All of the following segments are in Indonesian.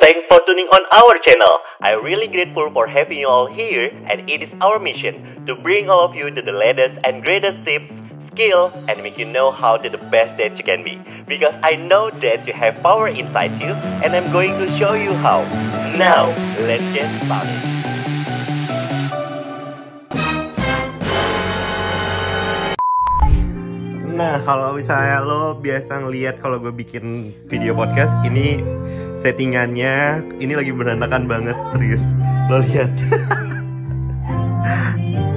Thanks for tuning on our channel. I'm really grateful for having you all here, and it is our mission to bring all of you to the latest and greatest tips, skills, and make you know how to the best that you can be. Because I know that you have power inside you, and I'm going to show you how. Now, let's get started. Nah, kalau misalnya lo biasa ngeliat kalau gue bikin video podcast, ini settingannya ini lagi berantakan banget, serius. Lo lihat.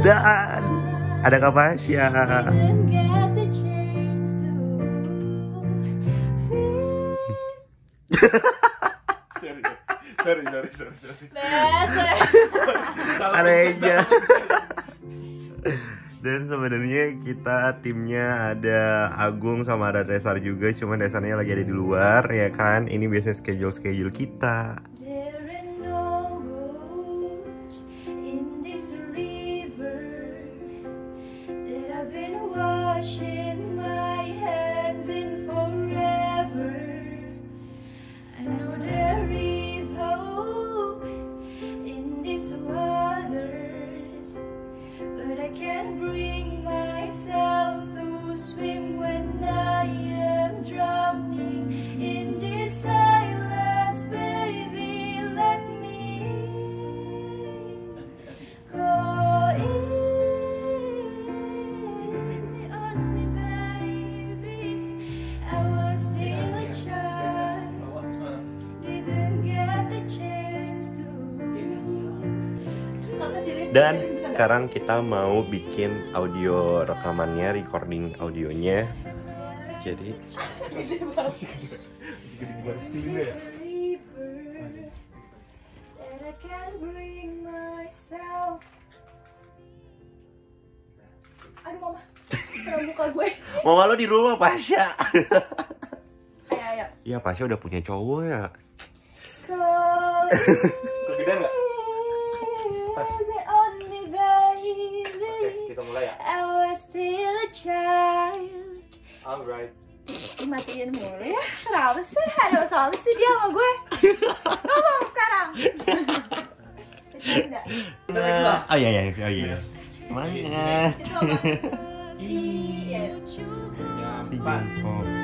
Dan ada Kapasya. sorry sorry sorry sorry Ada Eja. Dan sebenarnya kita timnya ada Agung sama ada Desar juga, cuman Desarnya lagi ada di luar ya kan. Ini biasanya schedule schedule kita. In this washing Dan sekarang kita mau bikin audio rekamannya, recording audionya. Jadi. Aduh mama, gue. mau lo di rumah Pasha. Ayo ayo. Iya Pasha udah punya cowok ya. Kegedean nggak? Pas. Alright Dimatiin mulu ya. Kenapa sih? Ada soal sih dia sama gue. Ngomong sekarang. Nah, oh iya iya oh iya. Semangat. Itu apa? Si. Now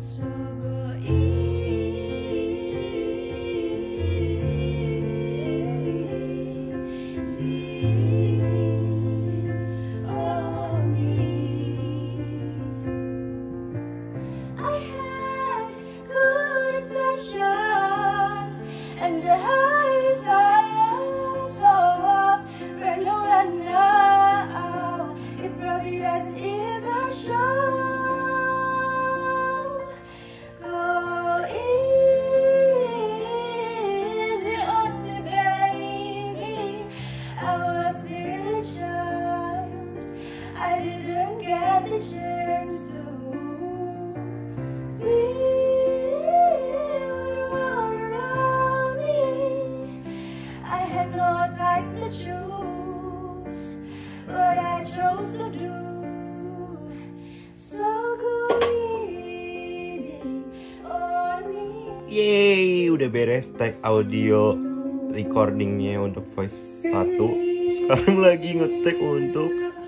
So go Yeay, udah beres tag audio recordingnya untuk voice 1 Sekarang lagi ngetek untuk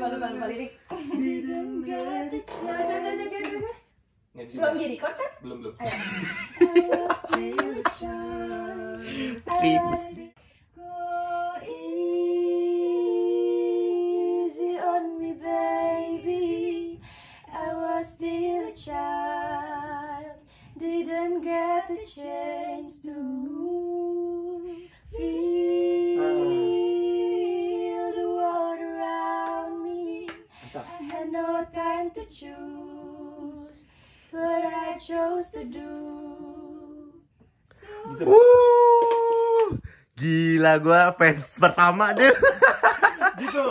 lupa lupa lupa lirik. Belum di record kan? Belum belum. Still a child, didn't get the chance to. Time to choose, but I chose to do. So Uh, gila gua fans pertama deh. Gitu.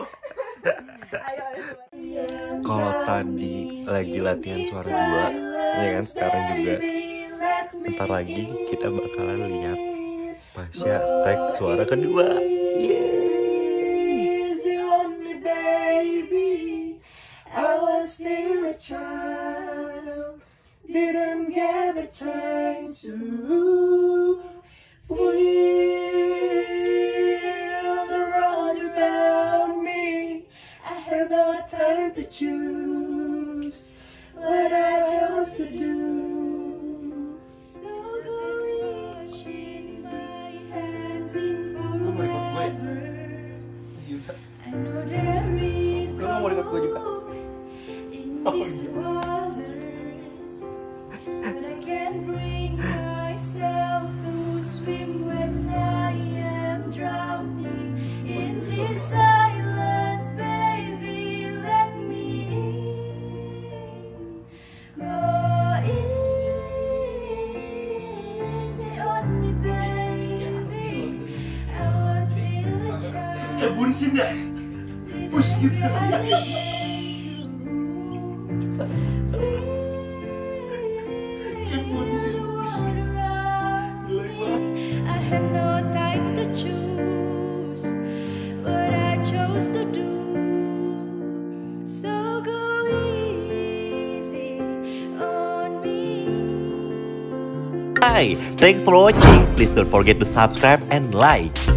Kalau tadi lagi latihan suara dua, ya kan sekarang juga. Ntar lagi kita bakalan lihat Pasha tag suara kedua. Yeay. Still a child, didn't get a chance to feel the world around me. I had no time to choose what I chose to do. Go easy on me. Hi, thanks for watching. Please don't forget to subscribe and like.